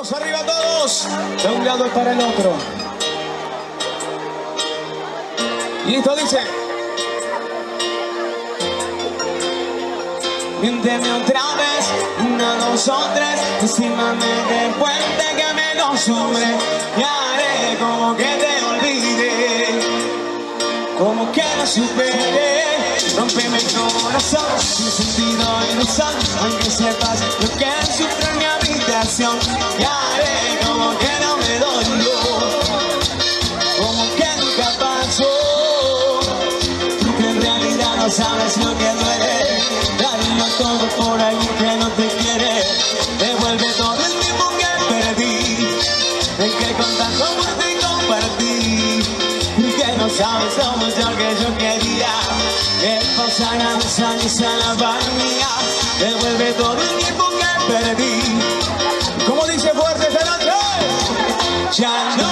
Arriba todos. De un lado y para el otro. Y esto dice. Miénteme otra vez, una, dos o tres, estímame después de que me acostumbre y haré como que te olvide, como que no supere. Rompeme el corazón, sin sentido ilusión, aunque sepas lo que sufre habitación y haré como que no me dolió, como que nunca pasó, porque en realidad no sabes lo que duele. Darlo todo por alguien que no te quiere, devuelve todo el tiempo que perdí, el que con tanto te compartí, y que no sabes lo mucho que yo quería. Que pasaran los años a la par mía Devuelve todo el tiempo que perdí Como dice fuerte noche Ya no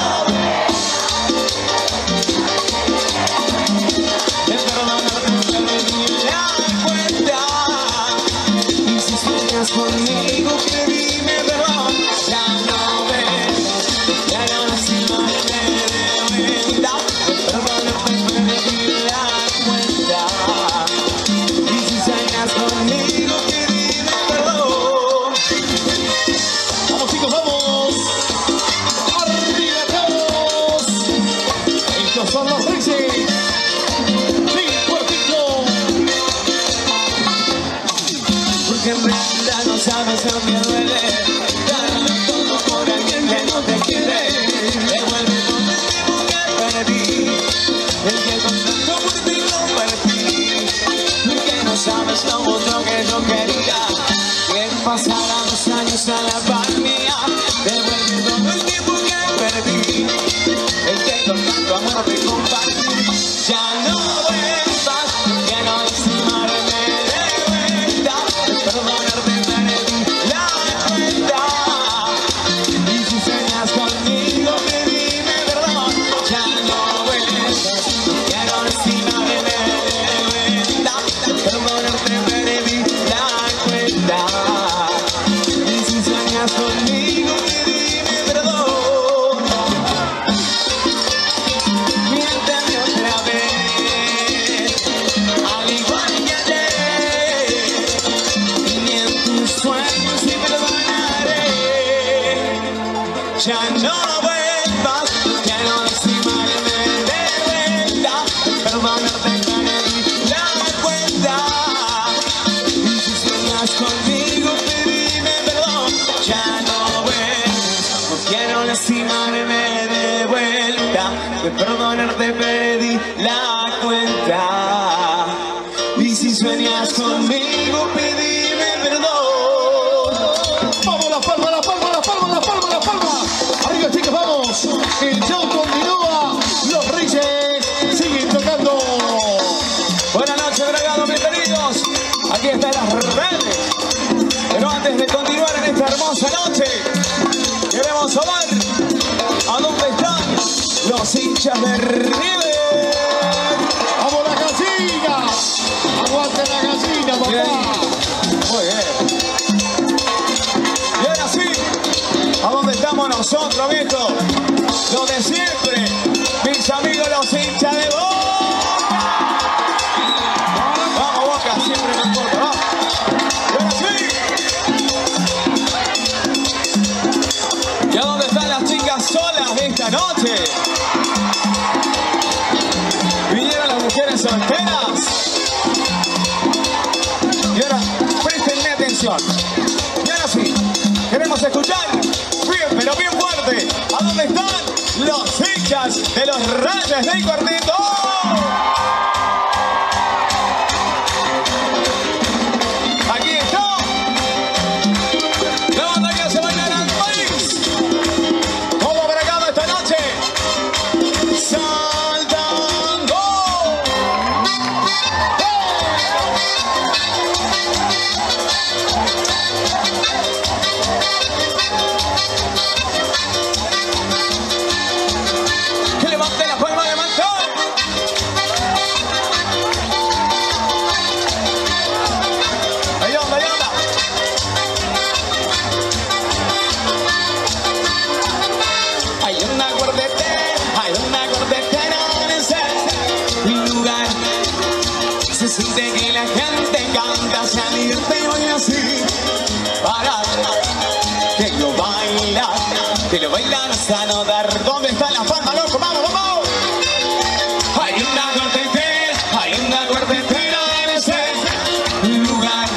lastimarme de vuelta, de perdonarte pedí la cuenta. Y si sueñas conmigo, pedime perdón. Vamos, la palma, la palma, la palma, la palma, la palma. Arriba chicos, vamos. El show continúa. Los Reyes siguen tocando. Buenas noches, dragados, bienvenidos. Aquí están las redes. Pero antes de continuar en esta hermosa noche, hinchas de River. Vamos la gallina. Aguante la Bien. papá. Muy bien. Y ahora sí, ¿a dónde estamos nosotros, viejo? Lo de siempre, mis amigos los hinchas de Boca. Queremos escuchar bien, pero bien fuerte. ¿A dónde están los hinchas de los rayos del cuarteto? Que lo baila hasta no dar. ¿Dónde está la palma, loco? ¡Vamos, vamos! Hay una cuartetera, hay una cuartetera en ese lugar.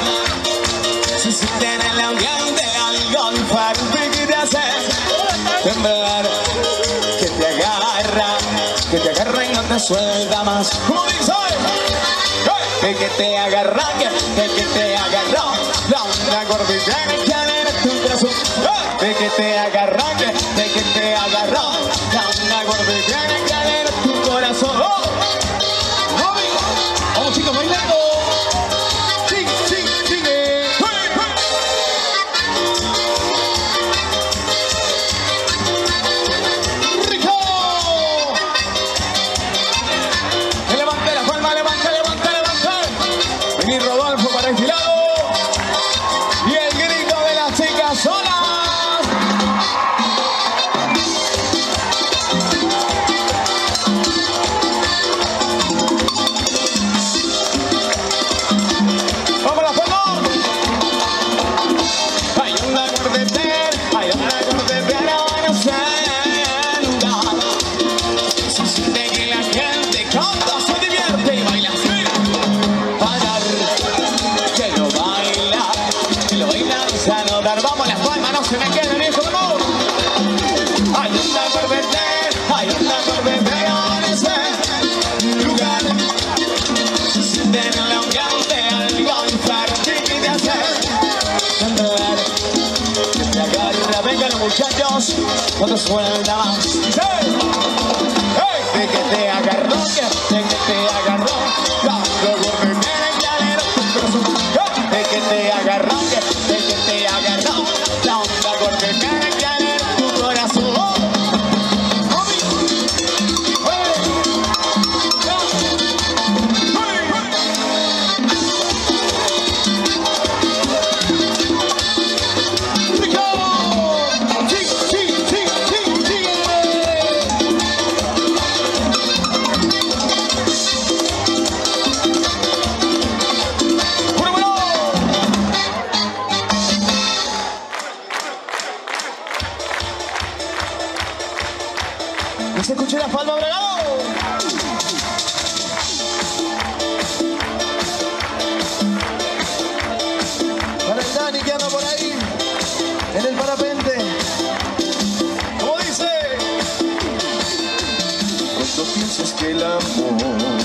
Se siente en el ambiente algo diferente que te hace temblar. Que te agarra, que te agarra y no te suelta más. ¿Cómo? El que te agarra, que, el que te agarra, la onda gordita que El que te agarra, que, el que te agarra, la que alegra tu corazón. Que te agarra, vengan muchachos, cuando suelta más. ¡Hey! ¡Hey! De que te agarró, de que te agarró, ¿No se escuchó la palma, Bragado? Para el Dani que anda por ahí. En el parapente. ¿Cómo dice? Cuando piensas que el amor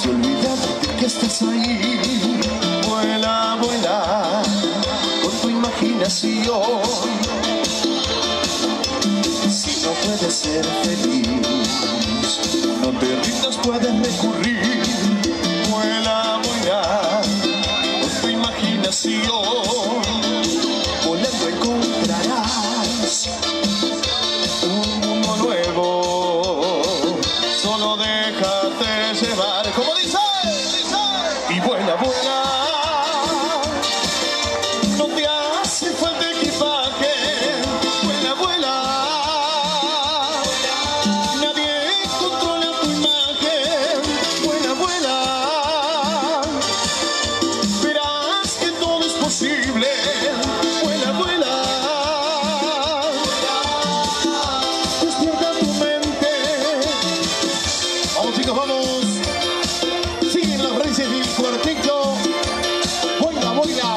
se olvida de que estás ahí, vuela, vuela con tu imaginación. Puedes ser feliz, no te rindas, puedes recurrir. Vuela, vuela con tu imaginación. Vamos. Siguen los reyes del cuarteto. Vuela, vuela.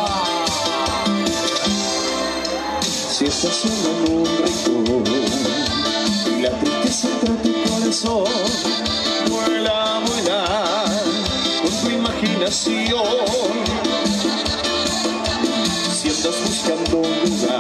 Si estás solo en un rincón y la tristeza entra en tu corazón, vuela, vuela con tu imaginación. Si andas buscando un lugar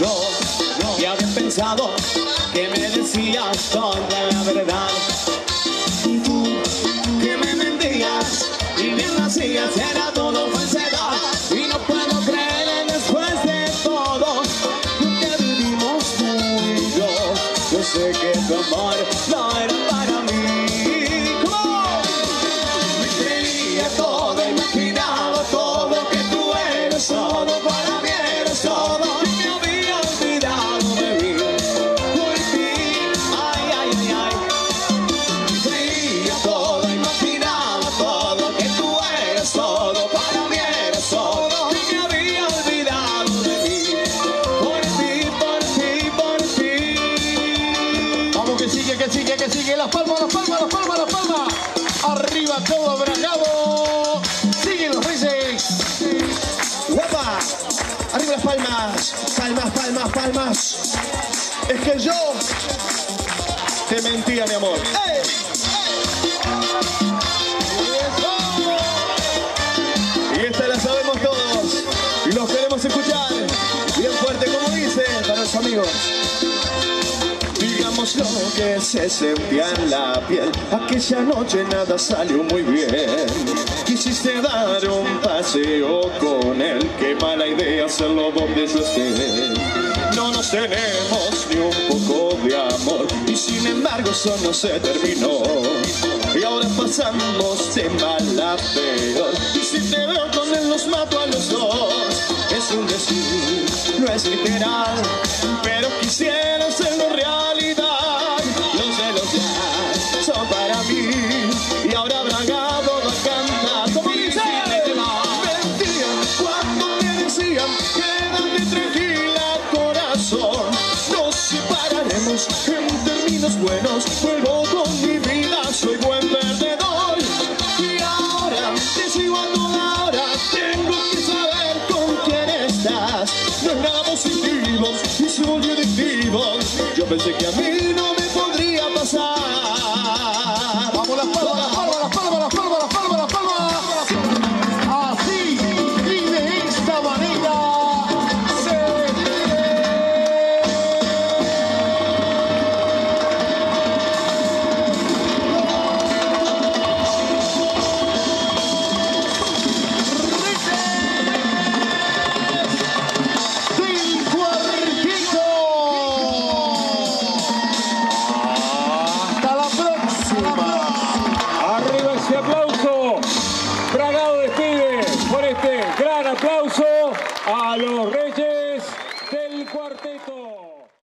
Yo no había pensado que me decías toda la verdad. Tú que me mentías y me hacías todo bravo. Siguen los reyes. ¡Guapa! Arriba las palmas, palmas, palmas, palmas. Es que yo te mentía, mi amor. ¡Ey! Digamos lo que se sentía en la piel. Aquella noche nada salió muy bien. Quisiste dar un paseo con él. Qué mala idea hacerlo donde yo esté. No nos tenemos ni un poco de amor. Y sin embargo, eso no se terminó. Y ahora pasamos de mal a peor. Y si te veo con él, los mato a los dos. Es un decir, no es literal. Pero quisiera Tengo que saber con quién estás. No nada positivo y se volvió adictivo. Yo pensé que a mí no